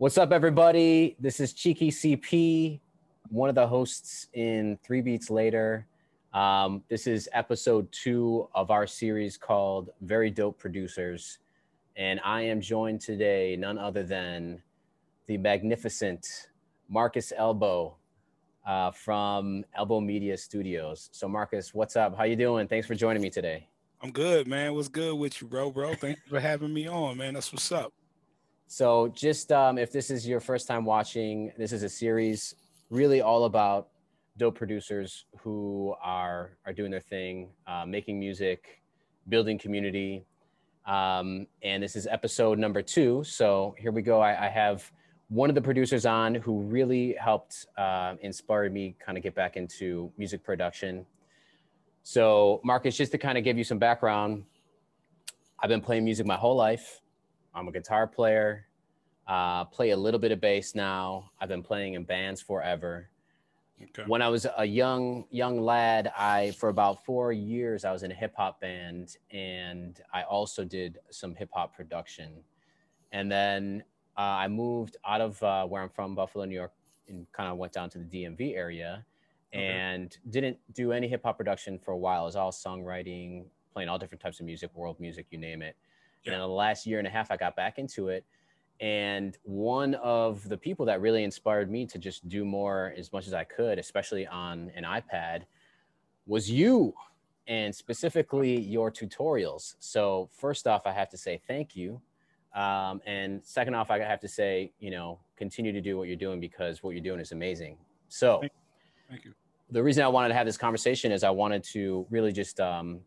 What's up, everybody? This is Cheeky CP, one of the hosts in Three Beats Later. Um, this is episode two of our series called Very Dope Producers. And I am joined today, none other than the magnificent Marcus Elbow uh, from Elbow Media Studios. So, Marcus, what's up? How you doing? Thanks for joining me today. I'm good, man. What's good with you, bro, bro? Thanks for having me on, man. That's what's up. So, just um, if this is your first time watching, this is a series really all about dope producers who are are doing their thing, uh, making music, building community. Um, and this is episode number two. So here we go. I, I have one of the producers on who really helped uh, inspire me kind of get back into music production. So Marcus, just to kind of give you some background, I've been playing music my whole life. I'm a guitar player, uh, play a little bit of bass now. I've been playing in bands forever. Okay. When I was a young young lad, I for about four years I was in a hip hop band, and I also did some hip hop production. And then uh, I moved out of uh, where I'm from, Buffalo, New York, and kind of went down to the DMV area, okay. and didn't do any hip hop production for a while. It was all songwriting, playing all different types of music, world music, you name it. Yeah. And in the last year and a half, I got back into it and one of the people that really inspired me to just do more as much as I could, especially on an iPad, was you and specifically your tutorials. So, first off, I have to say thank you. Um, and second off, I have to say, you know, continue to do what you're doing because what you're doing is amazing. So, thank you. Thank you. The reason I wanted to have this conversation is I wanted to really just, um,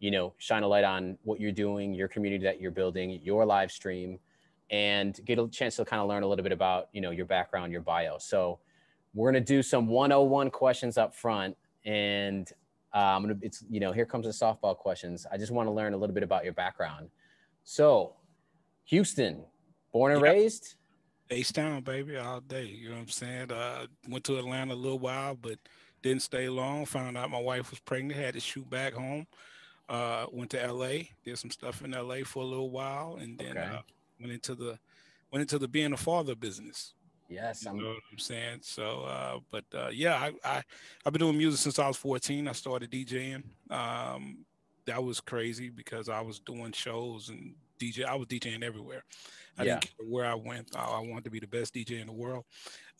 you know, shine a light on what you're doing, your community that you're building, your live stream and get a chance to kind of learn a little bit about you know your background your bio so we're going to do some 101 questions up front and uh, i'm going to it's you know here comes the softball questions i just want to learn a little bit about your background so houston born and yep. raised H Town, baby, all day. You know what I'm saying? Uh, went to Atlanta a little while, but didn't stay long. Found out my wife was pregnant, had to shoot back home. Uh, went to LA, did some stuff in LA for a little while, and then okay. uh, went into the went into the being a father business. Yes, you know what I'm saying. So, uh, but uh, yeah, I, I I've been doing music since I was 14. I started DJing. Um, that was crazy because I was doing shows and DJ. I was DJing everywhere. I yeah. didn't care where I went. I, I, wanted to be the best DJ in the world.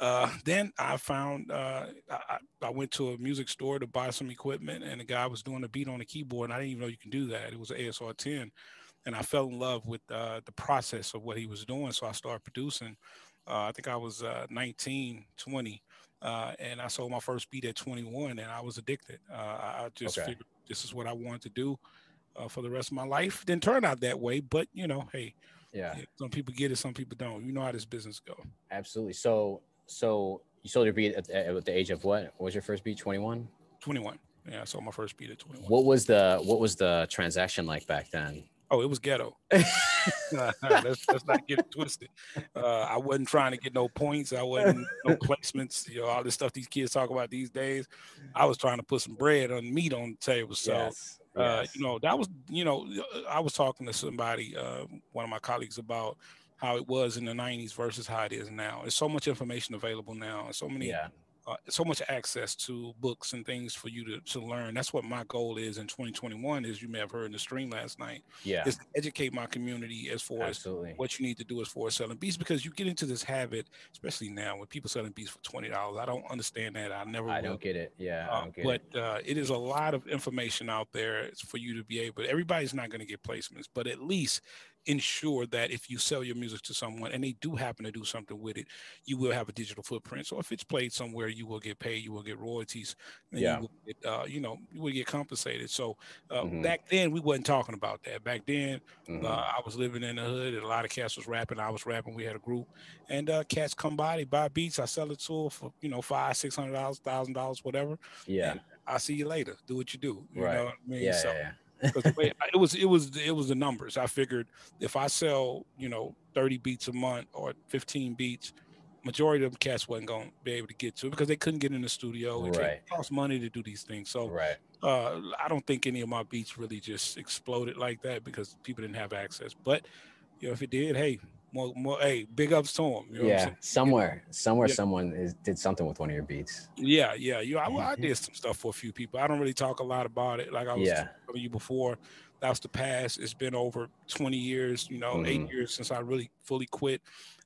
Uh, then I found uh, I, I, went to a music store to buy some equipment, and the guy was doing a beat on a keyboard, and I didn't even know you can do that. It was an ASR 10 and I fell in love with uh, the process of what he was doing. So I started producing. Uh, I think I was uh, 19, 20, uh, and I sold my first beat at 21, and I was addicted. Uh, I just okay. figured this is what I wanted to do uh, for the rest of my life. Didn't turn out that way, but you know, hey, yeah, some people get it, some people don't. You know how this business go. Absolutely. So, so you sold your beat at, at the age of what? What was your first beat? 21. 21. Yeah, I sold my first beat at 21. What was the what was the transaction like back then? Oh, it was ghetto. let's, let's not get it twisted. Uh, I wasn't trying to get no points. I wasn't no placements. You know, all this stuff these kids talk about these days. I was trying to put some bread on meat on the table. So, yes, uh, yes. you know, that was, you know, I was talking to somebody, uh, one of my colleagues, about how it was in the 90s versus how it is now. There's so much information available now, and so many yeah uh, so much access to books and things for you to, to learn. That's what my goal is in 2021. As you may have heard in the stream last night, yeah, is to educate my community as far Absolutely. as what you need to do as far as selling beats because you get into this habit, especially now when people selling beats for twenty dollars. I don't understand that. I never. I will. don't get it. Yeah, uh, get but it. Uh, it is a lot of information out there for you to be able. Everybody's not going to get placements, but at least ensure that if you sell your music to someone and they do happen to do something with it, you will have a digital footprint. So if it's played somewhere, you will get paid, you will get royalties, yeah. you, get, uh, you know, you will get compensated. So uh, mm-hmm. back then we wasn't talking about that. Back then mm-hmm. uh, I was living in the hood and a lot of cats was rapping. I was rapping. We had a group and uh, cats come by, they buy beats. I sell it to them for you know five, six hundred dollars, thousand dollars, whatever. Yeah. I'll see you later. Do what you do. You right. know what I mean? Yeah, so, yeah, yeah because it was it was it was the numbers. I figured if I sell you know 30 beats a month or 15 beats, majority of them cats wasn't going to be able to get to it because they couldn't get in the studio. It right. cost money to do these things. So right. uh, I don't think any of my beats really just exploded like that because people didn't have access. But you know, if it did, hey, more, more. Hey, big ups to him. You know yeah, somewhere, somewhere, yeah. someone is, did something with one of your beats. Yeah, yeah. You, I, I, did some stuff for a few people. I don't really talk a lot about it. Like I was yeah. telling you before, that's the past. It's been over 20 years. You know, mm-hmm. eight years since I really fully quit,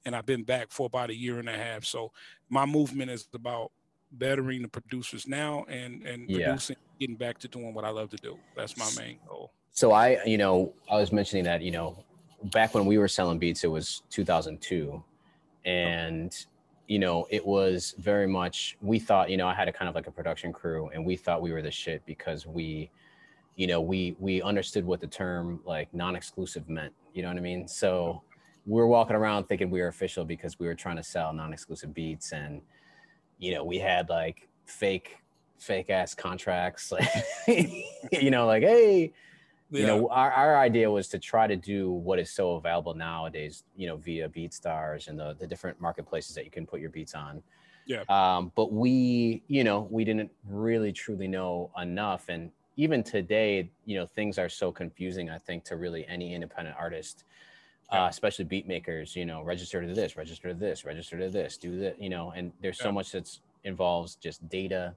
and I've been back for about a year and a half. So my movement is about bettering the producers now and and yeah. producing, getting back to doing what I love to do. That's my main goal. So I, you know, I was mentioning that, you know, back when we were selling beats, it was 2002, and you know, it was very much. We thought, you know, I had a kind of like a production crew, and we thought we were the shit because we, you know, we we understood what the term like non-exclusive meant. You know what I mean? So we were walking around thinking we were official because we were trying to sell non-exclusive beats, and you know, we had like fake fake ass contracts like you know like hey yeah. you know our, our idea was to try to do what is so available nowadays you know via beatstars and the, the different marketplaces that you can put your beats on yeah um, but we you know we didn't really truly know enough and even today you know things are so confusing i think to really any independent artist yeah. uh, especially beat makers you know register to this register to this register to this do that you know and there's yeah. so much that's involves just data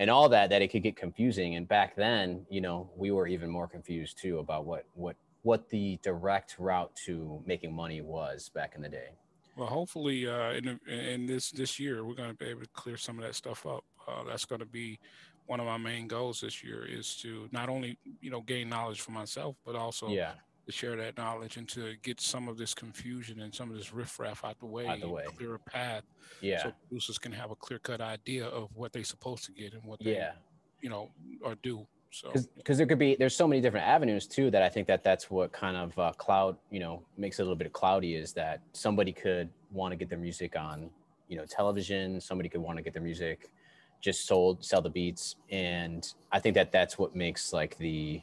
and all that that it could get confusing. And back then you know we were even more confused too about what what what the direct route to making money was back in the day. Well hopefully uh in, in this this year we're going to be able to clear some of that stuff up. Uh, that's going to be one of my main goals this year is to not only you know gain knowledge for myself but also yeah to share that knowledge and to get some of this confusion and some of this riffraff out the way, out the way. clear a path. Yeah. So producers can have a clear cut idea of what they're supposed to get and what they, yeah. you know, or do. So because there could be there's so many different avenues too that I think that that's what kind of uh, cloud you know makes it a little bit cloudy is that somebody could want to get their music on you know television somebody could want to get their music just sold sell the beats and I think that that's what makes like the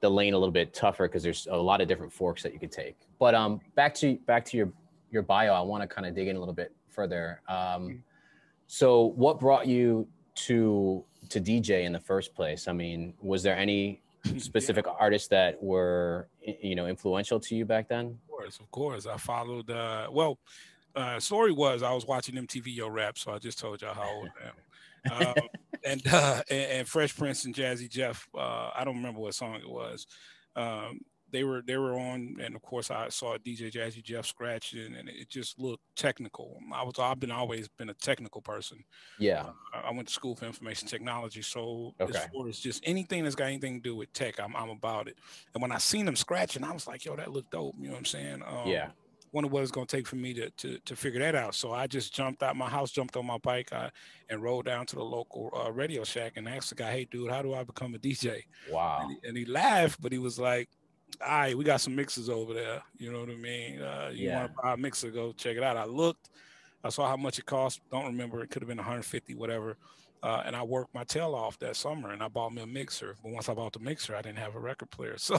the lane a little bit tougher because there's a lot of different forks that you could take. But um, back to back to your your bio, I want to kind of dig in a little bit further. Um, so, what brought you to to DJ in the first place? I mean, was there any specific yeah. artists that were you know influential to you back then? Of course, of course. I followed. Uh, well, uh, story was I was watching MTV Yo Rap, so I just told y'all how old I am um, and, uh, and, and Fresh Prince and Jazzy Jeff. Uh, I don't remember what song it was. Um, they were they were on, and of course I saw DJ Jazzy Jeff scratching, and it just looked technical. I was I've been always been a technical person. Yeah, uh, I went to school for information technology, so okay. as far as just anything that's got anything to do with tech, I'm I'm about it. And when I seen them scratching, I was like, yo, that looked dope. You know what I'm saying? Um, yeah wonder what it's going to take for me to, to, to figure that out. So I just jumped out my house, jumped on my bike, uh, and rode down to the local uh, radio shack and asked the guy, "Hey, dude, how do I become a DJ?" Wow. And he, and he laughed, but he was like, "All right, we got some mixers over there. You know what I mean? Uh, you yeah. want to buy a mixer? Go check it out." I looked, I saw how much it cost. Don't remember. It could have been 150, whatever. Uh, and I worked my tail off that summer and I bought me a mixer. But once I bought the mixer, I didn't have a record player. So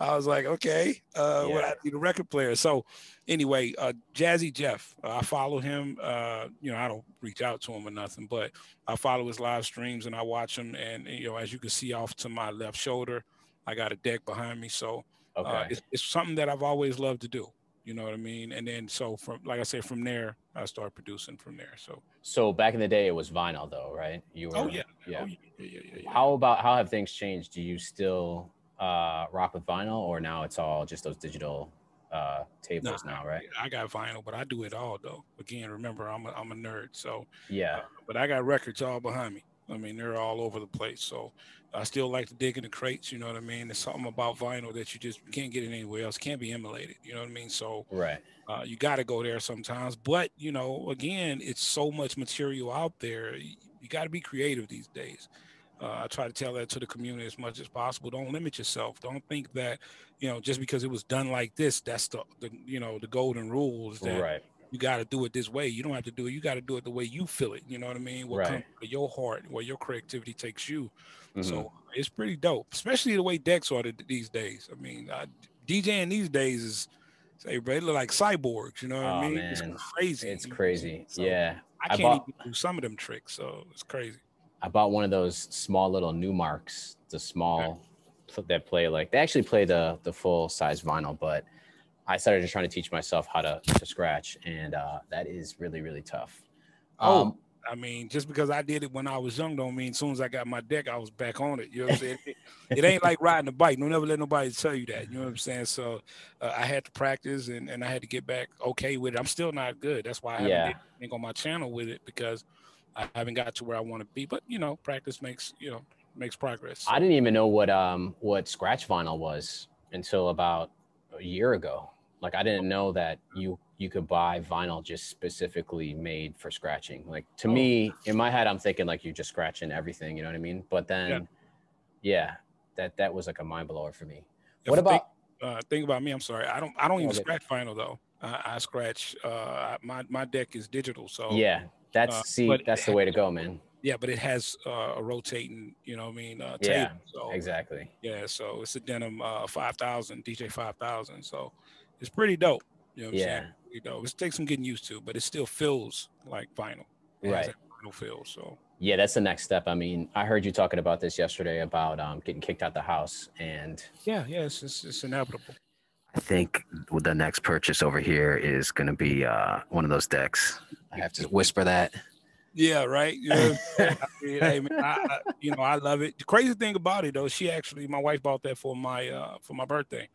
I was like, okay, uh, yeah. what I need a record player. So anyway, uh, Jazzy Jeff, uh, I follow him. Uh, you know, I don't reach out to him or nothing, but I follow his live streams and I watch him. And, you know, as you can see off to my left shoulder, I got a deck behind me. So uh, okay. it's, it's something that I've always loved to do. You know what I mean? And then so from like I said, from there I started producing from there. So so back in the day it was vinyl though, right? You were oh yeah. Yeah. Oh, yeah, yeah, yeah, yeah. How about how have things changed? Do you still uh rock with vinyl or now it's all just those digital uh tables nah, now, right? I got vinyl, but I do it all though. Again, remember I'm a I'm a nerd, so yeah. Uh, but I got records all behind me. I mean, they're all over the place. So I still like to dig in the crates. You know what I mean? There's something about vinyl that you just can't get it anywhere else. Can't be emulated. You know what I mean? So right, uh, you got to go there sometimes. But you know, again, it's so much material out there. You, you got to be creative these days. Uh, I try to tell that to the community as much as possible. Don't limit yourself. Don't think that, you know, just because it was done like this, that's the, the you know, the golden rules that right you got to do it this way. You don't have to do it. You got to do it the way you feel it. You know what I mean? What right. comes to your heart, where your creativity takes you. Mm-hmm. So it's pretty dope, especially the way decks are these days. I mean, uh, DJing these days is, say, bro, they look like cyborgs. You know what oh, I mean? Man. It's crazy. It's crazy. So yeah. I can't I bought, even do some of them tricks. So it's crazy. I bought one of those small little Numarks, the small that play like they actually play the the full size vinyl, but I started just trying to teach myself how to, to scratch, and uh, that is really really tough. Oh, um, I mean, just because I did it when I was young don't mean as soon as I got my deck, I was back on it. You know what I'm saying? it, it, ain't like riding a bike. Don't never let nobody tell you that. You know what I'm saying? So uh, I had to practice and, and I had to get back okay with it. I'm still not good. That's why I haven't yeah. been on my channel with it because I haven't got to where I want to be. But you know, practice makes you know makes progress. I didn't even know what um what scratch vinyl was until about a year ago. Like I didn't know that you you could buy vinyl just specifically made for scratching. Like to oh. me, in my head, I'm thinking like you're just scratching everything. You know what I mean? But then, yeah, yeah that that was like a mind blower for me. If what about? Think, uh, think about me. I'm sorry. I don't. I don't even okay. scratch vinyl though. I, I scratch. Uh, my my deck is digital. So yeah, that's uh, see, that's the way to go, man. Yeah, but it has uh, a rotating, you know, what I mean, uh, yeah, so, exactly. Yeah, so it's a Denon uh, 5000 DJ 5000. So it's pretty dope. You know, yeah. Saying? You know, it takes some getting used to, but it still feels like vinyl. It right. Vinyl feel. So yeah, that's the next step. I mean, I heard you talking about this yesterday about um, getting kicked out the house, and yeah, yeah, it's it's, it's inevitable. I think the next purchase over here is going to be uh, one of those decks. I have to whisper that. Yeah, right. You know, I mean, hey, man, I, I, you know, I love it. The crazy thing about it, though, she actually, my wife bought that for my uh, for my birthday.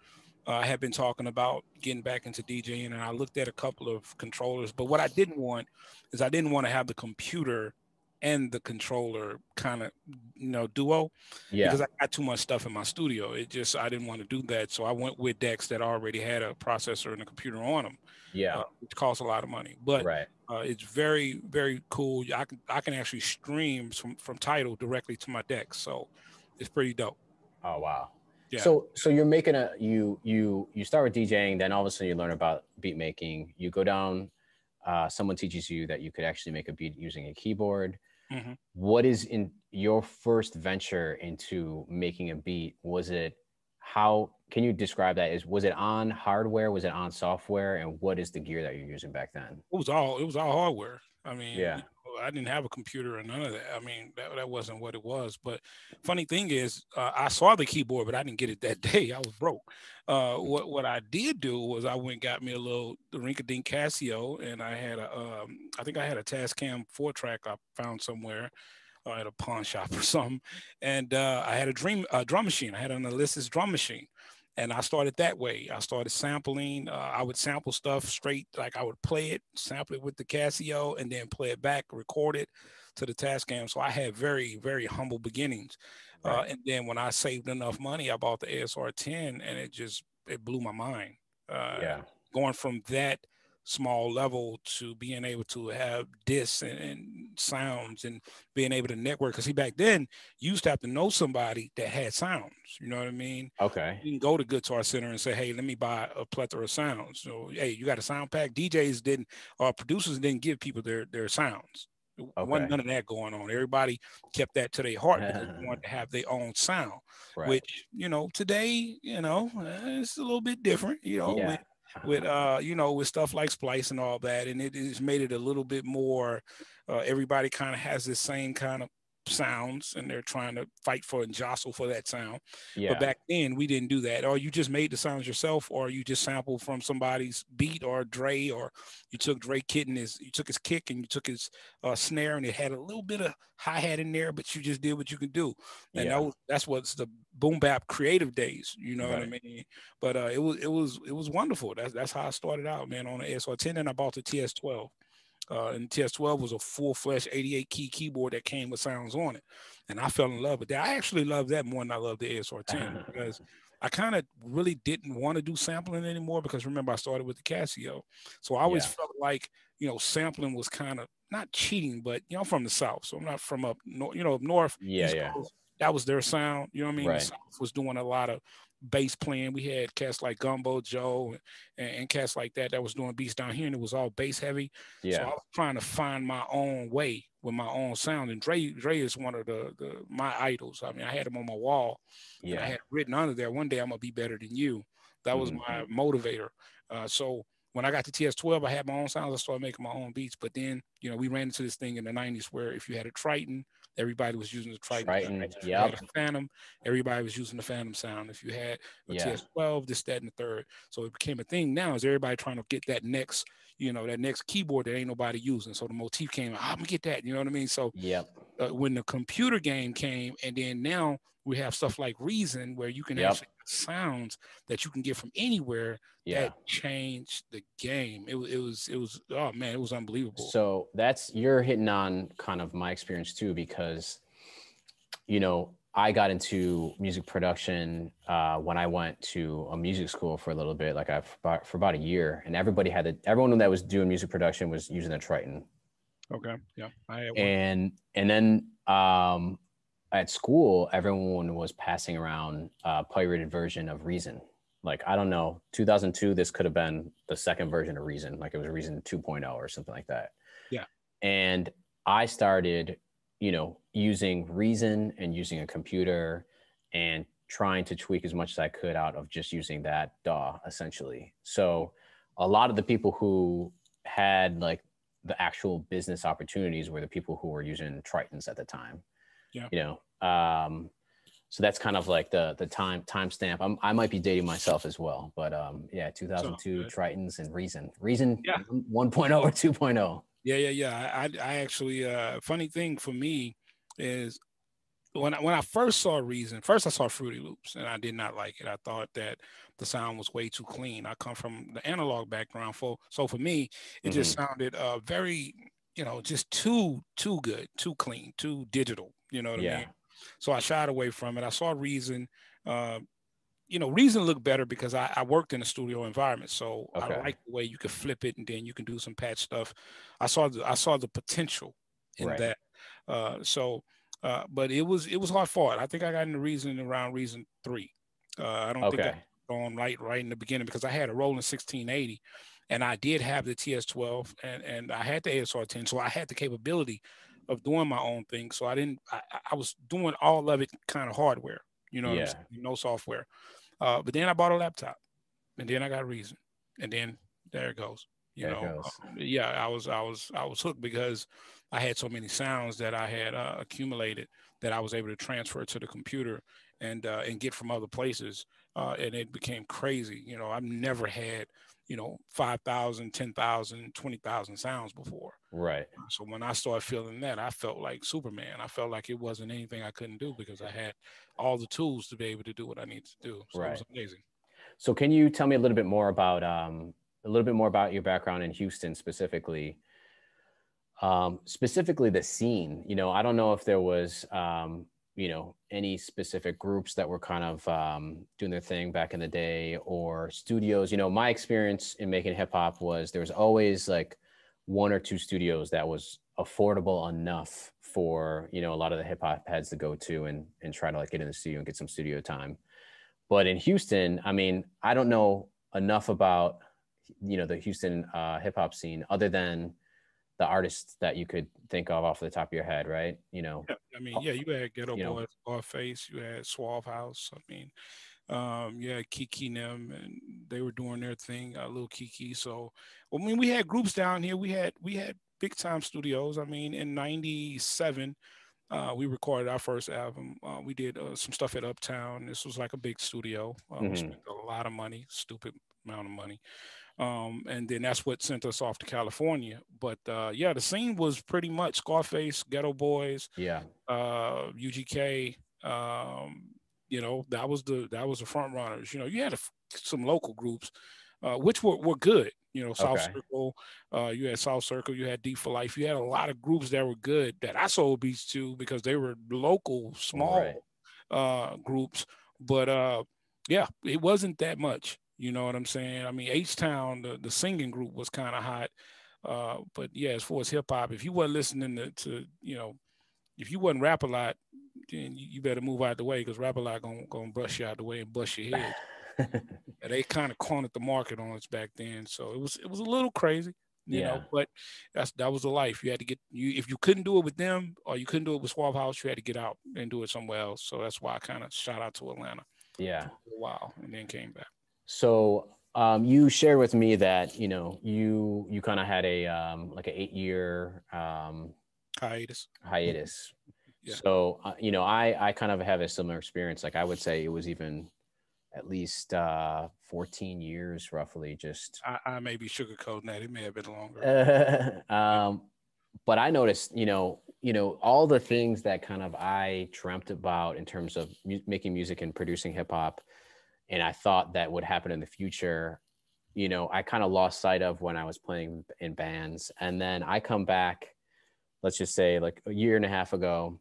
Uh, I had been talking about getting back into DJing, and I looked at a couple of controllers. But what I didn't want is I didn't want to have the computer and the controller kind of you know duo yeah. because i got too much stuff in my studio. It just i didn't want to do that. So i went with decks that already had a processor and a computer on them yeah. uh, which costs a lot of money. But right. uh, it's very very cool. I can i can actually stream from from Tidal directly to my deck, so it's pretty dope. Oh wow yeah. So so you're making a you you you start with DJing, then all of a sudden you learn about beat making. You go down, uh, someone teaches you that you could actually make a beat using a keyboard. Mm-hmm. What is in your first venture into making a beat? Was it how can you describe that? Is was it on hardware? Was it on software? And what is the gear that you're using back then? It was all it was all hardware. I mean, yeah. I didn't have a computer or none of that. I mean, that, that wasn't what it was. But funny thing is, uh, I saw the keyboard, but I didn't get it that day. I was broke. Uh, what what I did do was I went got me a little Rinky-Dink Casio, and I had a um, I think I had a Tascam four track I found somewhere. Uh, at a pawn shop or something, and uh, I had a dream a drum machine. I had an Alesis drum machine, and I started that way. I started sampling. Uh, I would sample stuff straight, like I would play it, sample it with the Casio, and then play it back, record it to the Tascam. So I had very, very humble beginnings. Uh, right. Uh, and then when I saved enough money, I bought the ASR 10, and it just it blew my mind. Uh, yeah, going from that small level to being able to have discs and, and sounds and being able to network. Because see, back then you used to have to know somebody that had sounds. You know what I mean? Okay. You can go to Guitar Center and say, "Hey, let me buy a plethora of sounds." So, hey, you got a sound pack? DJs didn't, or producers didn't give people their their sounds. Okay. Wasn't none of that going on. Everybody kept that to their heart because they wanted to have their own sound. Right. Which you know today, you know, eh, it's a little bit different. You know, yeah with uh you know with stuff like splice and all that and it has made it a little bit more uh, everybody kind of has the same kind of sounds and they're trying to fight for and jostle for that sound. Yeah. But back then we didn't do that. Or you just made the sounds yourself, or you just sampled from somebody's beat or Dre, or you took Dre Kit and his you took his kick and you took his uh, snare and it had a little bit of hi-hat in there, but you just did what you could do. And yeah. that was, that's what's the boom bap creative days, you know right. what I mean? But uh, it was it was it was wonderful. That's that's how I started out, man, on the ASR 10 and I bought the TS12. Uh, and TS12 was a full-fledged 88 key keyboard that came with sounds on it, and I fell in love with that. I actually love that more than I love the ASR 10 because I kind of really didn't want to do sampling anymore because remember I started with the Casio, so I always yeah. felt like you know sampling was kind of not cheating, but you know I'm from the South, so I'm not from up north, you know up north. Yeah, East yeah. Coast, that was their sound. You know what I mean? Right. The South was doing a lot of bass playing. We had cats like Gumbo Joe and, and cats like that that was doing beats down here, and it was all bass heavy. Yeah. So I was trying to find my own way with my own sound. And Dre, Dre is one of the, the my idols. I mean, I had him on my wall. Yeah. I had written under there, one day I'm gonna be better than you. That was mm-hmm. my motivator. Uh, so when I got to TS12, I had my own sounds. I started making my own beats. But then, you know, we ran into this thing in the 90s where if you had a Triton, everybody was using the Triton. Triton, If you yep. had a Phantom, everybody was using the Phantom sound. If you had a Yeah. TS12, this, that, and the third. So it became a thing. Now is everybody trying to get that next, you know, that next keyboard that ain't nobody using. So the motif came. Ah, I'm gonna get that. You know what I mean? So Yep. Uh, when the computer game came, and then now we have stuff like Reason, where you can Yep. actually sounds that you can get from anywhere. Yeah. That changed the game. It, it was it was oh man, it was unbelievable. So that's you're hitting on kind of my experience too, because you know I got into music production uh, when I went to a music school for a little bit, like I for about, for about a year, and everybody had everyone that was doing music production was using the Triton, okay, yeah, I and and then um, at school everyone was passing around a pirated version of Reason. Like I don't know, 2002. This could have been the second version of Reason, like it was Reason 2.0 or something like that. Yeah. And I started, you know, using Reason and using a computer and trying to tweak as much as I could out of just using that DAW essentially. So a lot of the people who had like the actual business opportunities were the people who were using Tritons at the time. Yeah. You know, um, so that's kind of like the the time timestamp. I'm I might be dating myself as well, but um, yeah, 2002 good. Tritons and Reason, Reason Yeah. 1.0 or 2.0. Yeah, yeah, yeah. I, I I actually, uh, funny thing for me is when I, when I first saw Reason, first I saw Fruity Loops, and I did not like it. I thought that the sound was way too clean. I come from the analog background, for so for me, it just sounded uh, very, you know, just too too good, too clean, too digital. You know what I mean? So I shied away from it. I saw Reason. Uh, you know, Reason looked better because I, I worked in a studio environment, so Okay. I like the way you could flip it and then you can do some patch stuff. I saw the I saw the potential in Right. that. Uh, so, uh, but it was it was hard fought. I think I got into Reason around Reason three. Uh, I don't think Okay. I on right right in the beginning because I had a Roland 1680, and I did have the TS12 and and I had the ASR 10, so I had the capability of doing my own thing. So I didn't. I, I- was doing all of it kind of hardware. You know, what I'm Yeah. no software. Uh, but then I bought a laptop, and then I got Reason, and then there it goes. You There know, um, yeah, I was I was I was hooked because I had so many sounds that I had uh, accumulated that I was able to transfer to the computer and uh, and get from other places, uh, and it became crazy. You know, I've never had you know 5,000, 10,000, 20,000 sounds before. Right. So when I started feeling that, I felt like Superman. I felt like it wasn't anything I couldn't do because I had all the tools to be able to do what I needed to do. So it was Right. amazing. So can you tell me a little bit more about um, a little bit more about your background in Houston specifically? Um, specifically the scene. You know, I don't know if there was um, you know any specific groups that were kind of um, doing their thing back in the day or studios. You know, my experience in making hip hop was there was always like one or two studios that was affordable enough for you know a lot of the hip hop heads to go to and and try to like get in the studio and get some studio time. But in Houston, I mean, I don't know enough about you know the Houston uh, hip hop scene other than the artists that you could think of off the top of your head, right? You know, Yeah, I mean, yeah, you had Geto You. Boys, Scarface, you had Suave House. I mean, um, had Keke and them, and they were doing their thing, uh, little Keke. So, I mean, we had groups down here. We had we had big time studios. I mean, in '97, uh, we recorded our first album. Uh, we did uh, some stuff at Uptown. This was like a big studio. Uh, Mhm. We spent a lot of money, stupid amount of money. Um, and then that's what sent us off to California. But uh, yeah, the scene was pretty much Scarface, Geto Boys, yeah, uh, UGK. Um, you know, that was the that was the front runners. You know, you had a some local groups, uh, which were, were good. You know, South Okay. Circle. Uh, you had South Circle. You had Deep for Life. You had a lot of groups that were good that I sold beats to because they were local, small Right. uh, groups. But uh, yeah, it wasn't that much. You know what I'm saying? I mean, H Town, the, the singing group was kind of hot. Uh, but yeah, as far as hip hop, if you weren't listening to, to, you know, if you wasn't Rap-A-Lot, then you, you better move out the way because Rap-A-Lot gonna, gonna brush you out the way and bust your head. And they kind of cornered the market on us back then, so it was it was a little crazy, you Yeah. know. But that's that was the life. You had to get you if you couldn't do it with them or you couldn't do it with Suave House, you had to get out and do it somewhere else. So that's why I kind of shot out to Atlanta yeah. for a while and then came back. So um, you shared with me that you know you you kind of had a um, like an eight year um, Hiatus. hiatus. yeah. So uh, you know, I I kind of have a similar experience. Like I would say it was even at least uh 14 years roughly just I, I may be sugarcoating that it may have been longer um but i noticed you know you know all the things that kind of i dreamt about in terms of mu- making music and producing hip hop and i thought that would happen in the future you know i kind of lost sight of when i was playing in bands and then i come back let's just say like a year and a half ago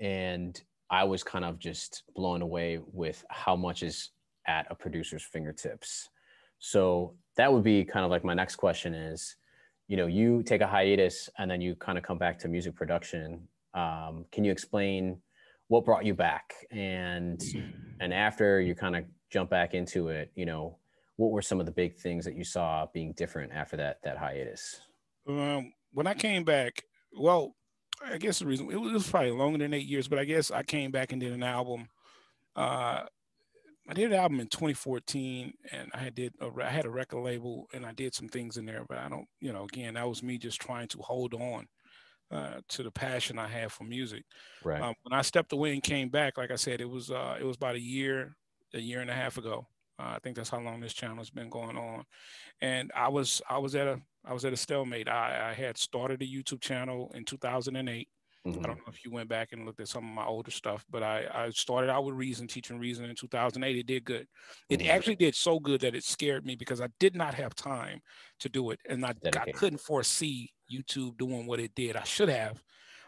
and I was kind of just blown away with how much is at a producer's fingertips. So that would be kind of like my next question is, you know, you take a hiatus and then you kind of come back to music production. Um, can you explain what brought you back and and after you kind of jump back into it, you know, what were some of the big things that you saw being different after that that hiatus? Um, when I came back, well, I guess the reason it was, probably longer than eight years, but I guess I came back and did an album. Uh, I did an album in 2014, and I did a, I had a record label, and I did some things in there. But I don't, you know, again, that was me just trying to hold on uh, to the passion I have for music. Right. Um, when I stepped away and came back, like I said, it was uh, it was about a year, a year and a half ago. Uh, I think that's how long this channel has been going on, and I was I was at a I was at a stalemate. I, I had started a YouTube channel in 2008. Mm-hmm. I don't know if you went back and looked at some of my older stuff, but I, I started out with Reason, teaching Reason in 2008. It did good. It mm-hmm. actually did so good that it scared me because I did not have time to do it. And I, I couldn't foresee YouTube doing what it did. I should have,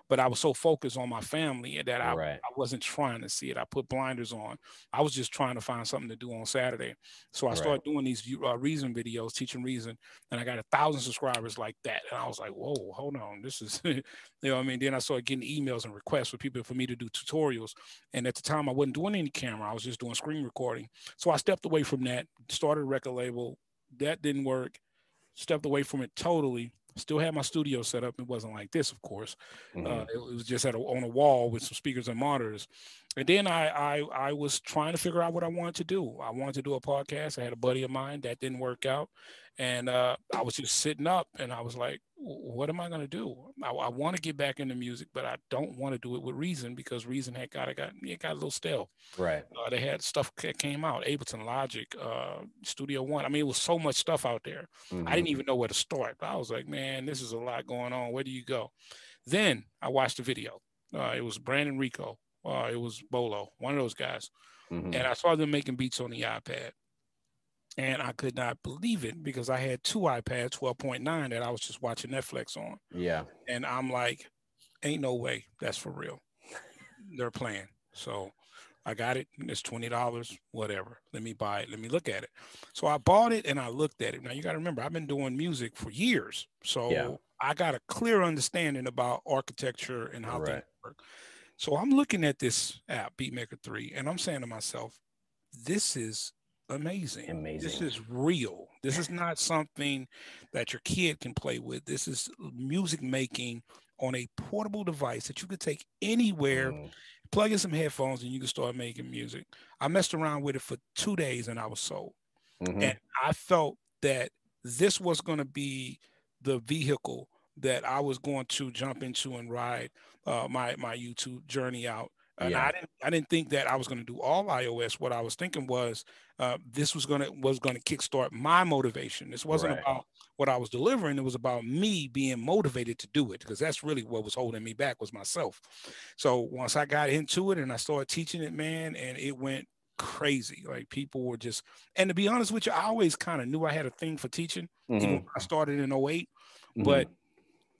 but I was so focused on my family that I, right. I wasn't trying to see it. I put blinders on. I was just trying to find something to do on Saturday. So I right. started doing these uh, reason videos, teaching reason, and I got a thousand subscribers like that. And I was like, whoa, hold on, this is, you know, what I mean. Then I started getting emails and requests for people for me to do tutorials. And at the time, I wasn't doing any camera. I was just doing screen recording. So I stepped away from that. Started a record label. That didn't work. Stepped away from it totally Still had my studio set up. It wasn't like this, of course. Mm-hmm. Uh, it, was just at a, on a wall with some speakers and monitors. And then I, I I was trying to figure out what I wanted to do. I wanted to do a podcast. I had a buddy of mine that didn't work out, and uh, I was just sitting up, and I was like, what am I going to do? I, I want to get back into music, but I don't want to do it with Reason because Reason had got it got it got a little stale. Right. Uh, they had stuff that came out, Ableton Logic, uh, Studio One. I mean, it was so much stuff out there. Mm-hmm. I didn't even know where to start. I was like, man, this is a lot going on. Where do you go? Then I watched the video. Uh, it was Brandon Rico. Uh, it was Bolo, one of those guys, mm-hmm. and I saw them making beats on the iPad and I could not believe it because I had two iPads 12.9 that I was just watching Netflix on. Yeah. And I'm like, ain't no way that's for real. They're playing. So I got it. It's twenty dollars, whatever. Let me buy it. Let me look at it. So I bought it and I looked at it. Now you got to remember, I've been doing music for years, so yeah. I got a clear understanding about architecture and how right. things work. So I'm looking at this app, Beatmaker Three, and I'm saying to myself, "This is amazing. Amazing. This is real. This is not something that your kid can play with. This is music making on a portable device that you could take anywhere, mm. plug in some headphones, and you can start making music. I messed around with it for two days and I was sold. Mm-hmm. And I felt that this was going to be the vehicle that I was going to jump into and ride uh, my my YouTube journey out and yeah. I didn't I didn't think that I was going to do all iOS. What I was thinking was uh, this was going to was going to kickstart my motivation. This wasn't right. about what I was delivering. It was about me being motivated to do it because that's really what was holding me back was myself. So once I got into it and I started teaching it, man, and it went crazy. Like people were just, and to be honest with you, I always kind of knew I had a thing for teaching. Mm-hmm. I started in 8 mm-hmm. but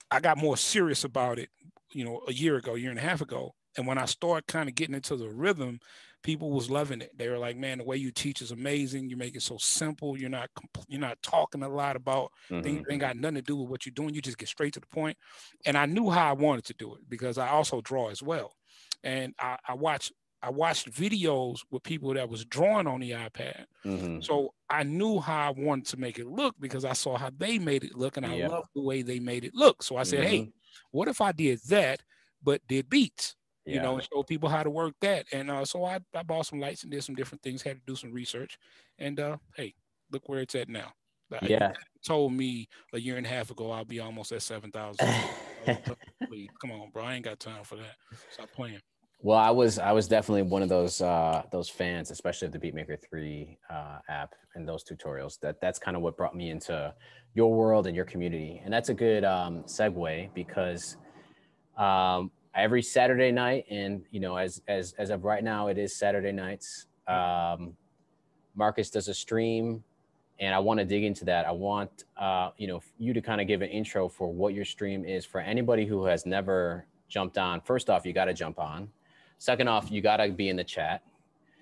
I got more serious about it, you know, a year ago, year and a half ago and when I start kind of getting into the rhythm, people was loving it. They were like, "Man, the way you teach is amazing. You make it so simple. You're not you're not talking a lot about mm-hmm. things that ain't got nothing to do with what you're doing. You just get straight to the point." And I knew how I wanted to do it because I also draw as well. And I, I watched I watched videos with people that was drawing on the iPad. Mm-hmm. So I knew how I wanted to make it look because I saw how they made it look and I yep. loved the way they made it look. So I said, mm-hmm. hey, what if I did that, but did beats? Yeah. you know, and show people how to work that. And uh, so I, I bought some lights and did some different things, had to do some research. And uh, hey, look where it's at now. Yeah. told me a year and a half ago I'll be almost at 7,000. Come on, bro. I ain't got time for that. Stop playing. Well, I was I was definitely one of those uh, those fans, especially of the Beatmaker Three uh, app and those tutorials. That that's kind of what brought me into your world and your community, and that's a good um, segue because um, every Saturday night, and you know, as as as of right now, it is Saturday nights. Um, Marcus does a stream, and I want to dig into that. I want uh, you know you to kind of give an intro for what your stream is for anybody who has never jumped on. First off, you got to jump on Second off, you gotta be in the chat.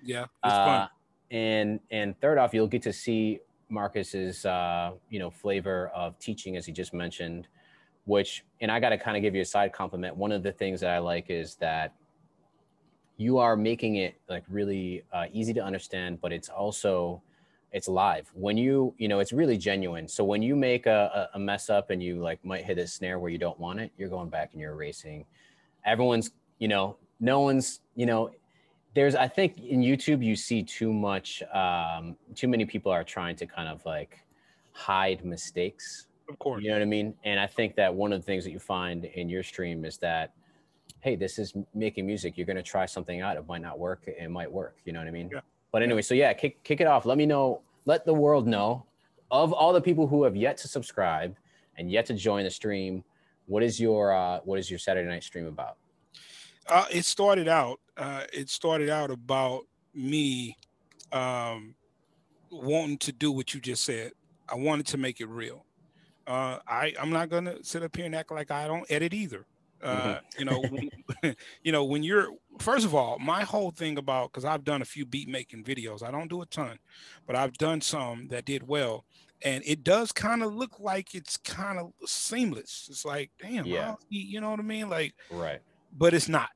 Yeah, it's uh, fun. And and third off, you'll get to see Marcus's uh, you know flavor of teaching, as he just mentioned. Which, and I got to kind of give you a side compliment. One of the things that I like is that you are making it like really uh, easy to understand, but it's also it's live. When you you know it's really genuine. So when you make a, a mess up and you like might hit a snare where you don't want it you're going back and you're erasing. Everyone's you know no one's you know there's i think in youtube you see too much um too many people are trying to kind of like hide mistakes of course. you know what i mean? And i think that one of the things that you find in your stream is that hey this is making music. You're going to try something out. It might not work. It might work. You know what i mean? Yeah. but anyway so yeah kick, kick it off. Let me know let the world know of all the people who have yet to subscribe and yet to join the stream what is your uh, what is your saturday night stream about? Uh, it started out. Uh, it started out about me um, wanting to do what you just said. I wanted to make it real. Uh, I I'm not gonna sit up here and act like I don't edit either. Uh, mm-hmm. you know, when, you know when you're first of all, my whole thing about because I've done a few beat making videos. I don't do a ton, but I've done some that did well, and it does kind of look like it's kind of seamless. It's like, damn, yeah, you know what I mean? Like, right but it's not.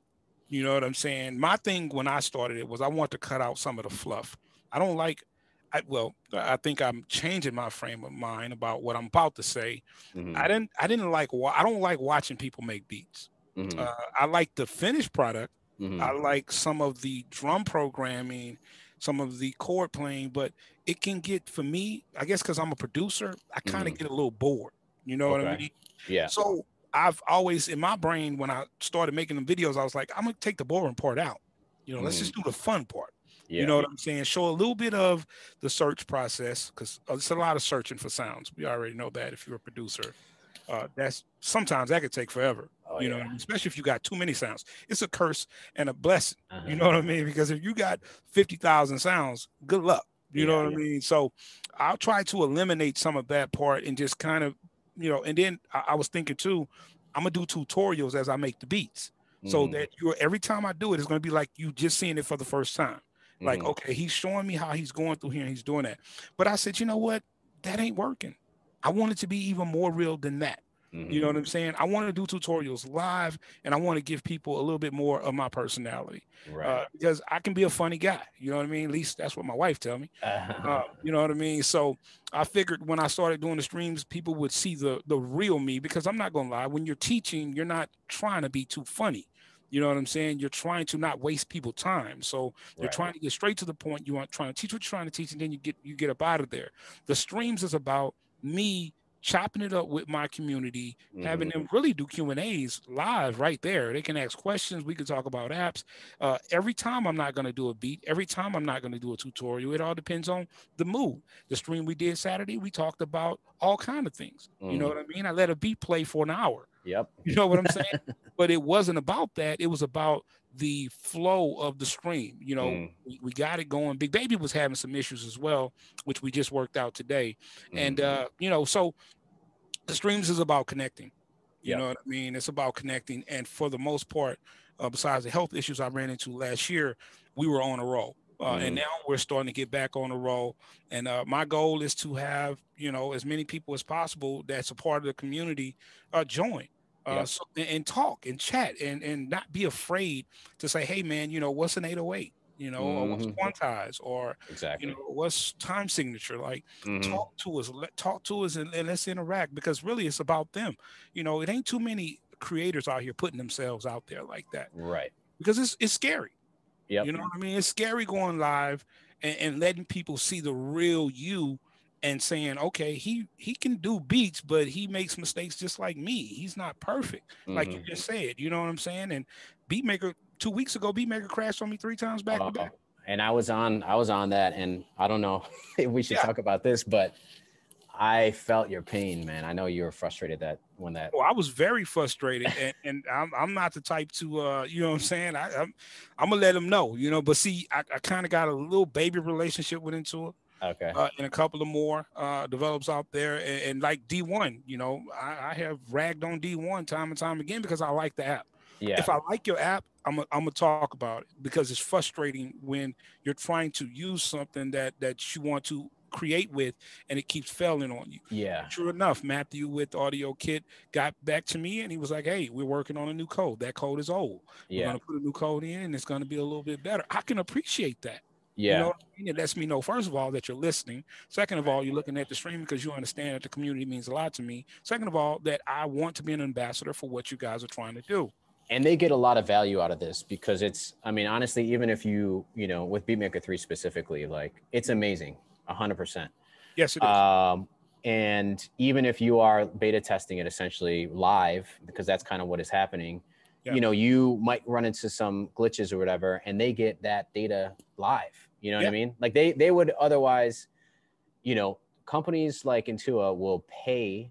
You know what I'm saying? My thing when I started it was I want to cut out some of the fluff. I don't like I, well, I think I'm changing my frame of mind about what I'm about to say. Mm-hmm. I didn't, I didn't like, I don't like watching people make beats. Mm-hmm. Uh, I like the finished product. Mm-hmm. I like some of the drum programming, some of the chord playing, but it can get for me. I guess because I'm a producer, I kind of mm-hmm. get a little bored. You know okay. what I mean? Yeah. So I've always in my brain when I started making the videos, I was like, I'm gonna take the boring part out. You know, let's just do the fun part. Yeah. You know what I'm saying? Show a little bit of the search process because uh, it's a lot of searching for sounds. We already know that if you're a producer, uh, that's sometimes that could take forever. Oh, you know, yeah. especially if you got too many sounds. It's a curse and a blessing. Uh-huh. You know what I mean? Because if you got fifty thousand sounds, good luck. You yeah, know what I mean? So I'll try to eliminate some of that part and just kind of you know, and then I, I was thinking too, I'm gonna do tutorials as I make the beats. Mm. So that you're every time I do it, it's gonna be like you just seeing it for the first time. Like, mm. okay, he's showing me how he's going through here and he's doing that. But I said, you know what? That ain't working. I want it to be even more real than that. Mm-hmm. You know what I'm saying? I want to do tutorials live and I want to give people a little bit more of my personality. Right. Uh, because I can be a funny guy. You know what I mean? At least that's what my wife tell me. Uh, you know what I mean? So I figured when I started doing the streams, people would see the the real me because I'm not gonna lie, when you're teaching, you're not trying to be too funny. You know what I'm saying? You're trying to not waste people time. So you're right. trying to get straight to the point. You want trying to teach what you're trying to teach, and then you get you get up out of there. The streams is about me chopping it up with my community, mm-hmm. having them really do Q and A's live right there. They can ask questions. We can talk about apps. Uh, every time I'm not going to do a beat. Every time I'm not going to do a tutorial. It all depends on the mood. The stream we did Saturday, we talked about all kind of things. Mm-hmm. You know mm. what I mean? I let a beat play for an hour. Yep. You know what I'm saying? but it wasn't about that. It was about the flow of the stream. You know, mm. we, we, got it going. Big Baby was having some issues as well, which we just worked out today. Mm. And uh, you know, so the streams is about connecting. You yep. know what I mean? It's about connecting. And for the most part, uh, besides the health issues I ran into last year, we were on a roll. Uh, mm. And now we're starting to get back on the roll. And uh, my goal is to have, you know, as many people as possible that's a part of the community uh, join uh, yep. so, and talk and chat and and not be afraid to say, hey man, you know what's an 808, you know, mm-hmm. or what's mm-hmm. quantize, or exactly, you know, what's time signature. Like, mm-hmm. talk to us, let talk to us, and, and let's interact because really it's about them. You know, it ain't too many creators out here putting themselves out there like that, right? Because it's it's scary. Yeah, you know what I mean. It's scary going live and, and letting people see the real you and saying, okay, he he can do beats, but he makes mistakes just like me. He's not perfect, mm-hmm. like you mm-hmm. just said. You know what I'm saying? And Beatmaker two weeks ago, Beatmaker crashed on me three times back uh, to back. And I was on I was on that, and I don't know if we should yeah. talk about this, but I felt your pain, man. I know you were frustrated that when that. Well, I was very frustrated, and, and I'm, I'm not the type to, uh, you know what I'm saying. I, I'm, I'm gonna let them know, you know. But see, I, I kind of got a little baby relationship with Intua. Okay. Uh, and a couple of more uh, develops out there, and, and like D1, you know, I, I, have ragged on D1 time and time again because I like the app. Yeah. If I like your app, I'm a, I'm gonna talk about it because it's frustrating when you're trying to use something that that you want to create with and it keeps failing on you. Yeah. True enough, Matthew with Audio Kit got back to me and he was like, Hey, we're working on a new code. That code is old. Yeah. We're gonna put a new code in and it's gonna be a little bit better. I can appreciate that. Yeah. You know I mean? It lets me know, first of all, that you're listening. Second of all, you're looking at the stream because you understand that the community means a lot to me. Second of all, that I want to be an ambassador for what you guys are trying to do. And they get a lot of value out of this because it's, I mean, honestly, even if you, you know, with Beatmaker 3 specifically, like it's amazing, 100%. Yes, it is. Um, and even if you are beta testing it essentially live, because that's kind of what is happening, yeah. you know, you might run into some glitches or whatever, and they get that data live. You know what yeah. I mean? Like they they would otherwise, you know, companies like Intua will pay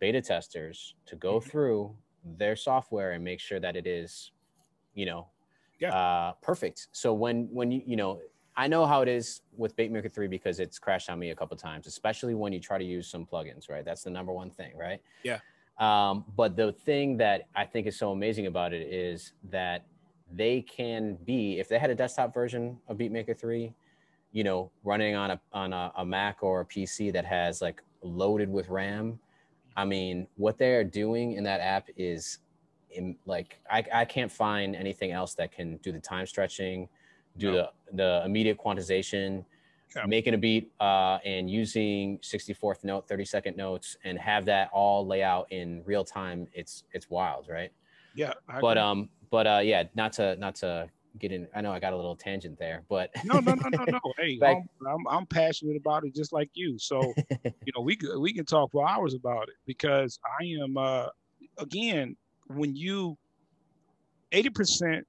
beta testers to go mm-hmm. through their software and make sure that it is, you know, yeah. uh, perfect. So when when you you know, I know how it is with Beatmaker 3 because it's crashed on me a couple times, especially when you try to use some plugins, right? That's the number one thing, right? Yeah. Um, but the thing that I think is so amazing about it is that they can be if they had a desktop version of beatmaker 3 you know running on a on a, a, mac or a pc that has like loaded with ram i mean what they're doing in that app is in, like I, I can't find anything else that can do the time stretching do no. the the immediate quantization yeah. making a beat uh, and using 64th note 30 second notes and have that all lay out in real time it's it's wild right yeah I but agree. um but uh, yeah, not to not to get in. I know I got a little tangent there, but no, no, no, no, no. Hey, Back, I'm, I'm, I'm passionate about it just like you. So you know, we could we can talk for hours about it because I am. Uh, again, when you eighty percent,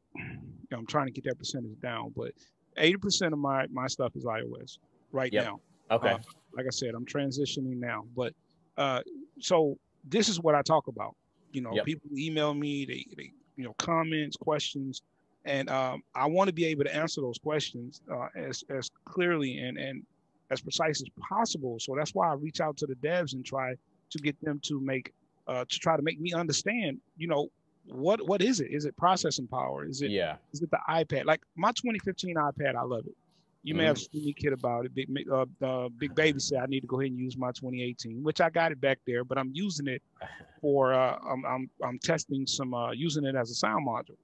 I'm trying to get that percentage down, but eighty percent of my my stuff is iOS right yep. now. Okay. Uh, like I said, I'm transitioning now, but uh, so this is what I talk about. You know, yep. people email me, they they you know comments, questions, and um, I want to be able to answer those questions uh, as as clearly and and as precise as possible. So that's why I reach out to the devs and try to get them to make uh, to try to make me understand. You know, what what is it? Is it processing power? Is it yeah? Is it the iPad? Like my 2015 iPad, I love it. You may mm-hmm. have seen me kid about it. Big uh, uh, Big Baby said I need to go ahead and use my 2018, which I got it back there, but I'm using it for uh, I'm, I'm I'm testing some uh, using it as a sound module,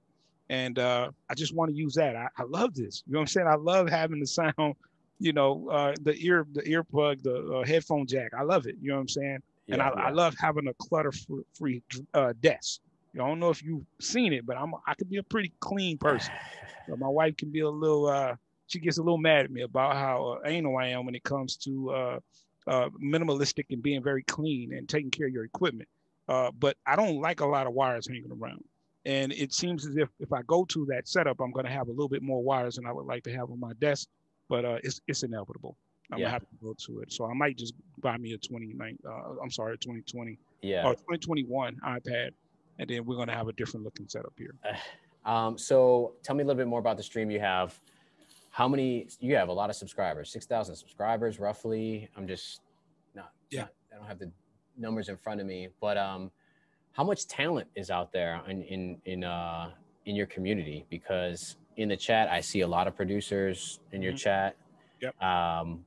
and uh, I just want to use that. I, I love this. You know what I'm saying? I love having the sound, you know, uh, the ear the earplug, the uh, headphone jack. I love it. You know what I'm saying? Yeah, and I, yeah. I love having a clutter free uh, desk. I don't know if you've seen it, but I'm I could be a pretty clean person. But my wife can be a little uh, she gets a little mad at me about how uh, anal I am when it comes to uh, uh, minimalistic and being very clean and taking care of your equipment. Uh, but I don't like a lot of wires hanging around. And it seems as if if I go to that setup, I'm going to have a little bit more wires than I would like to have on my desk. But uh, it's it's inevitable. I'm yeah. gonna have to go to it. So I might just buy me a 29. Uh, I'm sorry, 2020. Yeah. Or 2021 iPad, and then we're gonna have a different looking setup here. Um, so tell me a little bit more about the stream you have. How many you have a lot of subscribers 6000 subscribers roughly. I'm just not yeah. Not, i don't have the numbers in front of me but um how much talent is out there in in in uh in your community? Because in the chat i see a lot of producers in your mm-hmm. chat. Yep. Um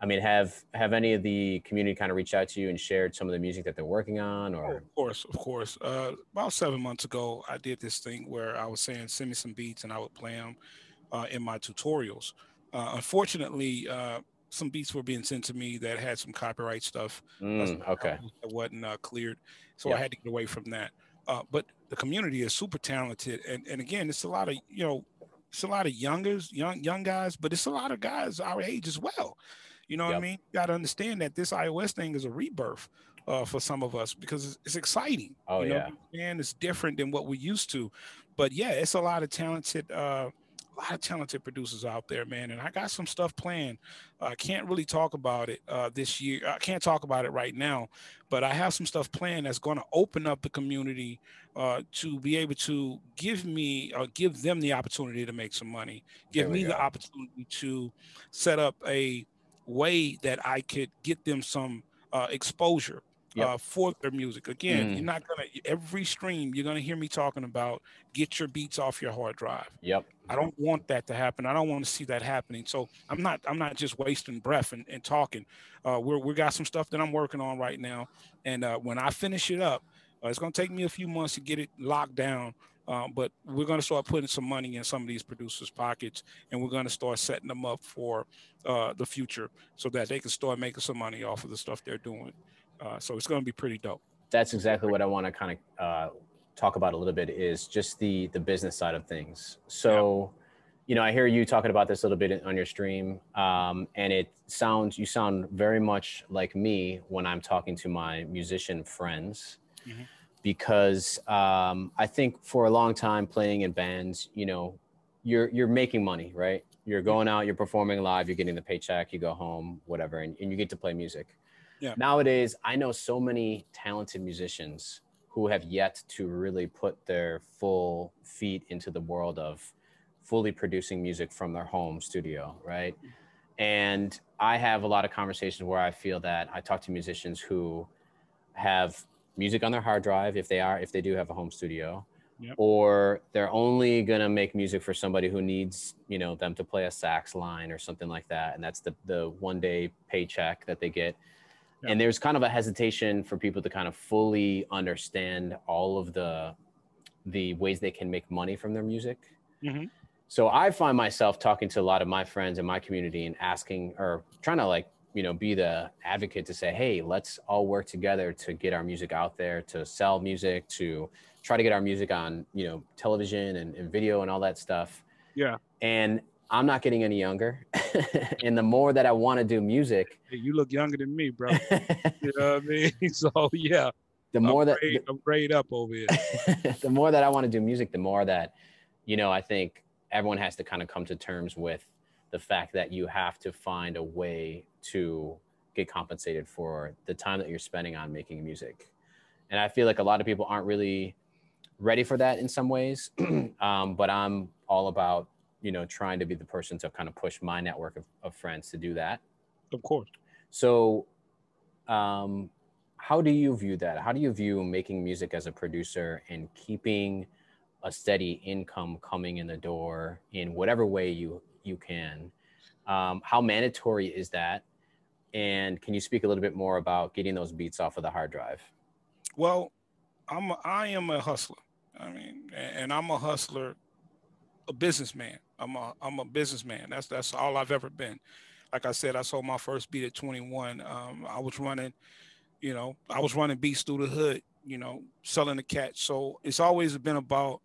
i mean have have any of the community kind of reached out to you and shared some of the music that they're working on or oh, of course of course uh about seven months ago i did this thing where i was saying send me some beats and i would play them uh, in my tutorials. Uh, unfortunately, uh, some beats were being sent to me that had some copyright stuff. Mm, okay. That wasn't uh, cleared, so yeah. I had to get away from that. Uh, but the community is super talented, and and again, it's a lot of you know, it's a lot of youngers, young young guys, but it's a lot of guys our age as well. You know yep. what I mean? You got to understand that this iOS thing is a rebirth uh, for some of us because it's, it's exciting. Oh you know, yeah, and it's different than what we used to. But yeah, it's a lot of talented. Uh, a lot of talented producers out there, man, and I got some stuff planned. I can't really talk about it uh, this year. I can't talk about it right now, but I have some stuff planned that's going to open up the community uh, to be able to give me or uh, give them the opportunity to make some money, give me go. the opportunity to set up a way that I could get them some uh, exposure yep. uh, for their music. Again, mm. you're not gonna every stream you're gonna hear me talking about get your beats off your hard drive. Yep. I don't want that to happen. I don't want to see that happening. So I'm not I'm not just wasting breath and, and talking. Uh, we're we got some stuff that I'm working on right now, and uh, when I finish it up, uh, it's gonna take me a few months to get it locked down. Um, but we're going to start putting some money in some of these producers' pockets, and we're going to start setting them up for uh, the future so that they can start making some money off of the stuff they're doing. Uh, so it's going to be pretty dope. That's exactly what I want to kind of uh, talk about a little bit is just the the business side of things. So, yeah. you know, I hear you talking about this a little bit on your stream, um, and it sounds you sound very much like me when I'm talking to my musician friends. Mm-hmm. Because um, I think for a long time playing in bands, you know, you're you're making money, right? You're going out, you're performing live, you're getting the paycheck, you go home, whatever, and, and you get to play music yeah. Nowadays, I know so many talented musicians who have yet to really put their full feet into the world of fully producing music from their home studio, right? And I have a lot of conversations where I feel that I talk to musicians who have music on their hard drive if they are if they do have a home studio Yep. or they're only going to make music for somebody who needs you know them to play a sax line or something like that and that's the the one day paycheck that they get yeah. and there's kind of a hesitation for people to kind of fully understand all of the the ways they can make money from their music mm-hmm. so i find myself talking to a lot of my friends in my community and asking or trying to like you know be the advocate to say hey let's all work together to get our music out there to sell music to try to get our music on you know television and, and video and all that stuff yeah and I'm not getting any younger. and the more that I want to do music, hey, you look younger than me, bro. you know what I mean? So yeah. The more I'm that grade, I'm grayed up over here. the more that I want to do music, the more that, you know, I think everyone has to kind of come to terms with the fact that you have to find a way to get compensated for the time that you're spending on making music. And I feel like a lot of people aren't really ready for that in some ways. um, but I'm all about you know, trying to be the person to kind of push my network of, of friends to do that. Of course. So, um, how do you view that? How do you view making music as a producer and keeping a steady income coming in the door in whatever way you you can? Um, how mandatory is that? And can you speak a little bit more about getting those beats off of the hard drive? Well, I'm a, I am a hustler. I mean, and I'm a hustler, a businessman. I'm a I'm a businessman. That's that's all I've ever been. Like I said, I sold my first beat at 21. Um, I was running, you know, I was running beats through the hood, you know, selling the catch. So it's always been about.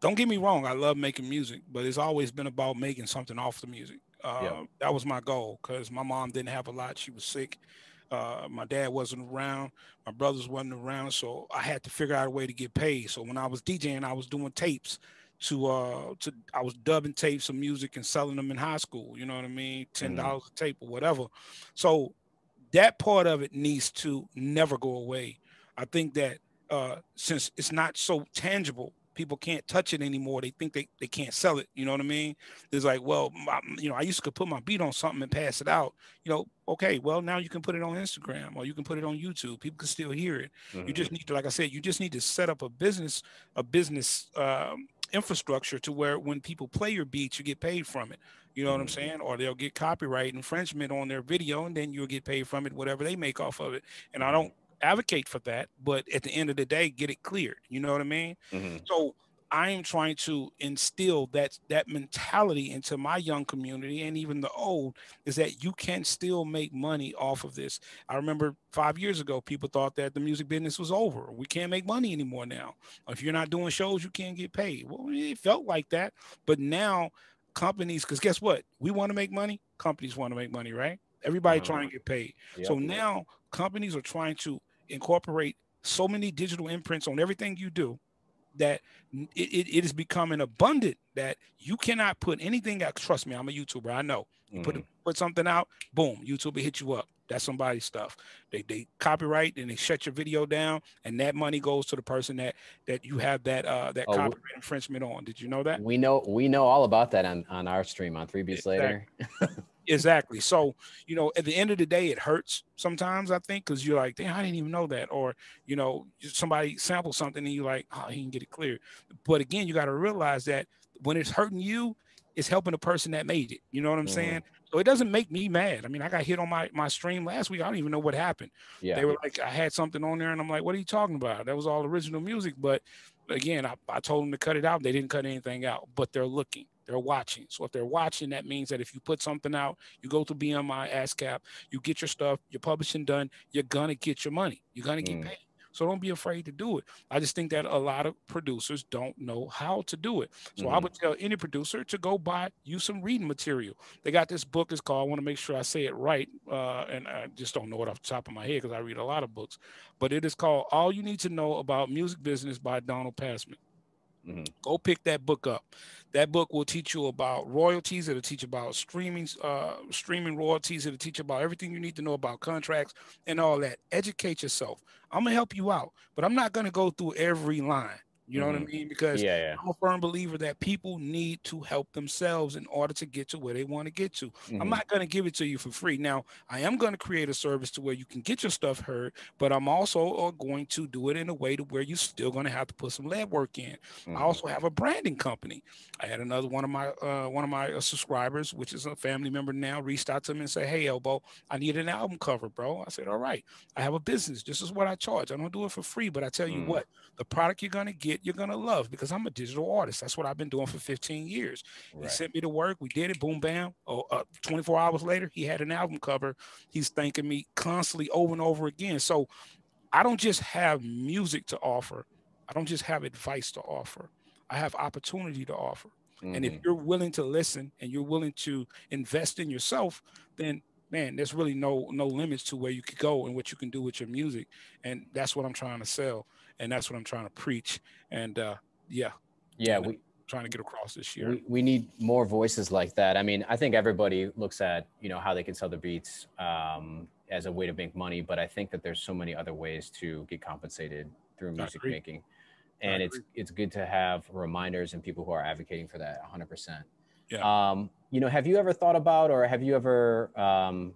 Don't get me wrong, I love making music, but it's always been about making something off the music. Uh, yeah. That was my goal because my mom didn't have a lot. She was sick. Uh, my dad wasn't around. My brothers wasn't around. So I had to figure out a way to get paid. So when I was DJing, I was doing tapes to uh to I was dubbing tapes of music and selling them in high school, you know what I mean? Ten mm-hmm. dollars mm-hmm. a tape or whatever. So that part of it needs to never go away. I think that uh since it's not so tangible, people can't touch it anymore. They think they, they can't sell it. You know what I mean? It's like, well, my, you know, I used to put my beat on something and pass it out. You know, okay, well now you can put it on Instagram or you can put it on YouTube. People can still hear it. Mm-hmm. You just need to, like I said, you just need to set up a business, a business um, infrastructure to where when people play your beats, you get paid from it. You know what I'm mm-hmm. saying? Or they'll get copyright infringement on their video, and then you'll get paid from it, whatever they make off of it. And I don't advocate for that, but at the end of the day, get it cleared. You know what I mean? Mm-hmm. So I am trying to instill that that mentality into my young community and even the old is that you can still make money off of this. I remember five years ago, people thought that the music business was over. We can't make money anymore now. If you're not doing shows, you can't get paid. Well, it felt like that, but now companies, because guess what? We want to make money. Companies want to make money, right? Everybody Uh-huh. trying to get paid. Yep. So now companies are trying to incorporate so many digital imprints on everything you do that it, it, it is becoming abundant that you cannot put anything out. Trust me, I'm a YouTuber. I know. You put Mhm. put something out, boom, YouTube hit you up. That's somebody's stuff. They they copyright and they shut your video down, and that money goes to the person that that you have that uh that Oh, copyright infringement on. Did you know that? we know we know all about that on on our stream on three beats later. Exactly. So, you know, at the end of the day, it hurts sometimes, I think, because you're like, damn, I didn't even know that. Or, you know, somebody samples something and you're like, oh, he can get it clear. But again, you got to realize that when it's hurting you, it's helping the person that made it. You know what I'm Mhm. saying? So it doesn't make me mad. I mean, I got hit on my my stream last week. I don't even know what happened. Yeah. They were like, I had something on there, and I'm like, what are you talking about? That was all original music. But again, I, I told them to cut it out. They didn't cut anything out, but they're looking, they're watching. So if they're watching, that means that if you put something out, you go to BMI, ASCAP, you get your stuff, your publishing done, you're gonna get your money. You're gonna get Mm. paid. So don't be afraid to do it. I just think that a lot of producers don't know how to do it. So I Mhm. would tell any producer to go buy you some reading material. They got this book. It's called. I want to make sure I say it right, uh, and I just don't know it off the top of my head because I read a lot of books. But it is called "All You Need to Know About Music Business" by Donald Passman. Mhm. Go pick that book up. That book will teach you about royalties. It'll teach you about streaming, uh, streaming royalties. It'll teach you about everything you need to know about contracts and all that. Educate yourself. I'm gonna help you out, but I'm not gonna go through every line. You know what I mean? Because Yeah, yeah. I'm a firm believer that people need to help themselves in order to get to where they want to get to. I'm Mhm. not going to give it to you for free. Now, I am going to create a service to where you can get your stuff heard, but I'm also uh, going to do it in a way to where you're still going to have to put some lab work in. I Mhm. also have a branding company. I had another one of my uh, one of my uh, subscribers, which is a family member now, reached out to me and said, "Hey, Elbow, I need an album cover, bro." I said, "All right, I have a business. This is what I charge. I don't do it for free, but I tell you Mm. what, the product you're gonna get, you're gonna love because I'm a digital artist. That's what I've been doing for 15 years. He sent me to work. We did it. Boom, bam. Oh, uh, 24 hours later, he had an album cover. He's thanking me constantly over and over again. So I don't just have music to offer. I don't just have advice to offer. I have opportunity to offer. And if Mhm. you're willing to listen and you're willing to invest in yourself, then man, there's really no no limits to where you could go and what you can do with your music. And that's what I'm trying to sell. And that's what I'm trying to preach. And uh yeah, yeah, we trying to get across this year. we, we need more voices like that. I mean, I think everybody looks at you know how they can sell their beats um, as a way to make money, but I think that there's so many other ways to get compensated through music making, and it's it's good to have reminders and people who are advocating for that 100. percent Yeah. Um, you know, have you ever thought about or have you ever um,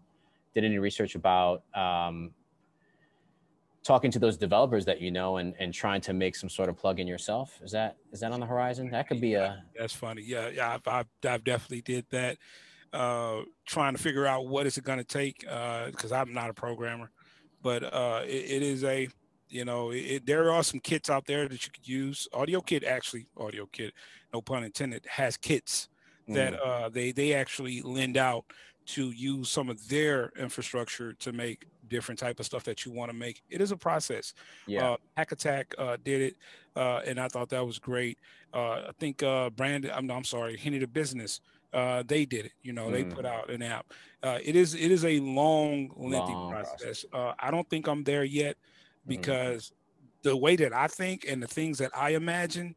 did any research about um, talking to those developers that you know and, and trying to make some sort of plugin yourself? Is that is that on the horizon? That could be a That's funny. Yeah, yeah, I've, I've, I've definitely did that. Uh, trying to figure out what is it going to take because I'm not a programmer, but uh, it, it is a you know it, there are some kits out there that you could use. Audio Kit actually, Audio Kit, no pun intended, has kits that Mm. uh, they they actually lend out to use some of their infrastructure to make different type of stuff that you want to make. It is a process. yeah. Uh, Hack Attack uh, did it, uh, and I thought that was great. Uh, I think uh, Brandon, I'm, I'm sorry, Henny Tha Bizness, uh, they did it. You know, they Mm. put out an app. Uh, it is it is a long, lengthy Long process. process. Uh, I don't think I'm there yet Mhm. because the way that I think and the things that I imagine.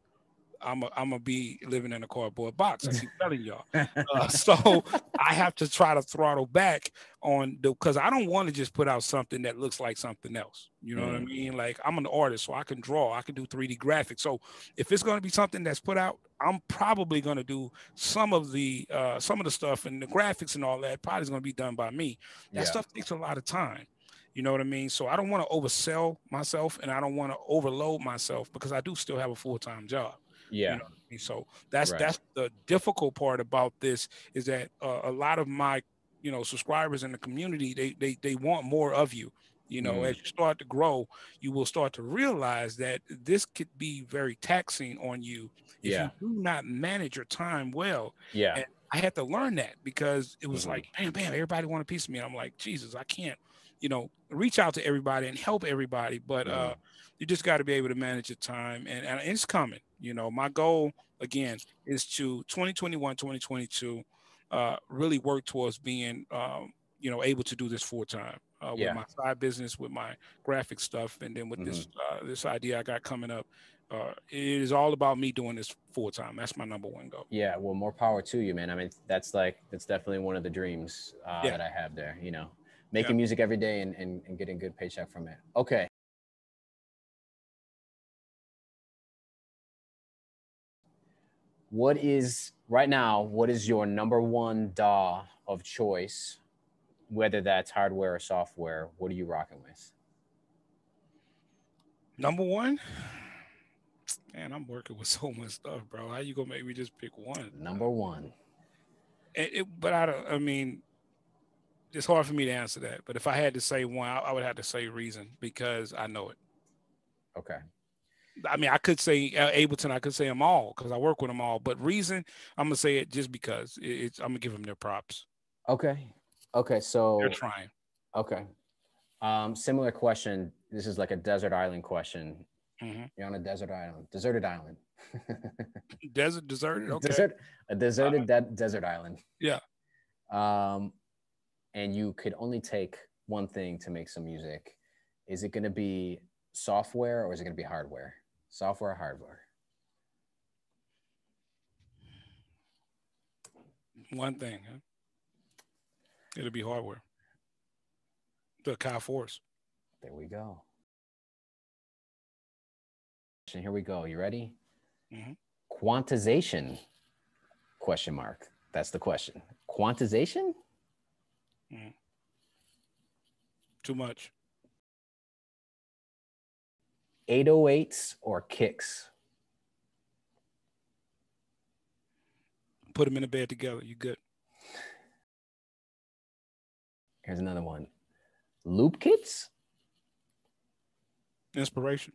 I'm a, I'm gonna be living in a cardboard box. I keep telling y'all. Uh, so I have to try to throttle back on the because I don't want to just put out something that looks like something else. You know what I Mm. mean? Like I'm an artist, so I can draw, I can do 3D graphics. So if it's going to be something that's put out, I'm probably going to do some of the uh, some of the stuff and the graphics and all that. Probably is going to be done by me. That yeah. stuff takes a lot of time. You know what I mean? So I don't want to oversell myself and I don't want to overload myself because I do still have a full time job. Yeah. You know I mean? So that's Right. that's the difficult part about this is that uh, a lot of my you know subscribers in the community they they they want more of you. You know, Mm. as you start to grow, you will start to realize that this could be very taxing on you if Yeah. you do not manage your time well. yeah. And I had to learn that because it was Mhm. like, bam, bam, everybody want a piece of me. And I'm like, Jesus, I can't, you know, reach out to everybody and help everybody. But uh, Mhm. you just got to be able to manage your time, and, and it's coming. You know, my goal again is to 2021, 2022, uh, really work towards being, um, you know, able to do this full time uh, Yeah. with my side business, with my graphic stuff, and then with this uh, this idea I got coming up. Uh, it is all about me doing this full time. That's my number one goal. Yeah, well, more power to you, man. I mean, that's like that's definitely one of the dreams uh, Yeah. that I have there. You know, making music every day and, and and getting good paycheck from it. Okay. What is right now? What is your number one DAW of choice? Whether that's hardware or software, what are you rocking with? Number one, man, I'm working with so much stuff, bro. How you gonna make me just pick one? Number one. It, it- but I don't. I mean, it's hard for me to answer that. But if I had to say one, I, I would have to say Reason because I know it. Okay. I mean, I could say uh, Ableton. I could say them all because I work with them all. But Reason, I'm gonna say it just because it's. I'm gonna give them their props. Okay. Okay. So They're trying. Okay. Um, similar question. This is like a desert island question. Mhm. You're on a desert island, deserted island. Desert, deserted. Okay. Desert, a deserted de- desert island. Yeah. Um, and you could only take one thing to make some music. Is it going to be software or is it going to be hardware? Software or hardware? One thing. Huh? It'll be hardware. The Akai Force. There we go. And here we go. You ready? Mhm. Quantization? Question mark. That's the question. Quantization? Too much. 808s or kicks? Put them in the bed together. You good? Here's another one. Loop kits? Inspiration.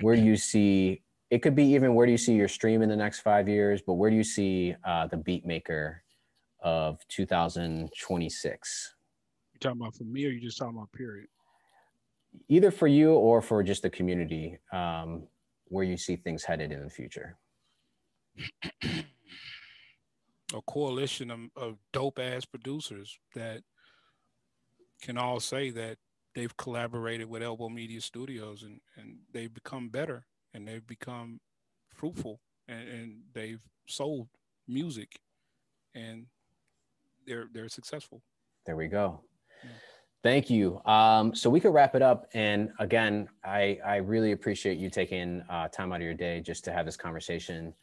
Where do you see it could be even where do you see your stream in the next five years, but where do you see uh, the beat maker of 2026? You talking about for me or you just talking about period? Either for you or for just the community, um, where you see things headed in the future. a coalition of, of dope ass producers that can all say that they've collaborated with Elbow Media Studios and, and they've become better and they've become fruitful and, and they've sold music and they're they're successful. There we go. Yeah. Thank you. Um, so we could wrap it up. And again, I, I really appreciate you taking uh, time out of your day just to have this conversation.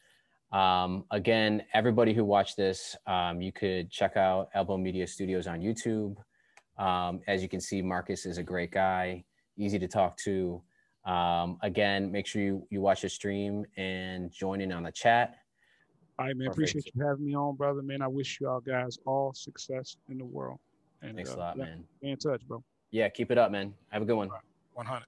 Um, again, everybody who watched this, um, you could check out Elbow Media Studios on YouTube. Um, as you can see, Marcus is a great guy, easy to talk to. Um, again, make sure you, you watch the stream and join in on the chat. All right, man. Perfect. Appreciate you having me on, brother. Man, I wish you all guys all success in the world. And Thanks uh, a lot, man. Stay in touch, bro. Yeah, keep it up, man. Have a good one. 100.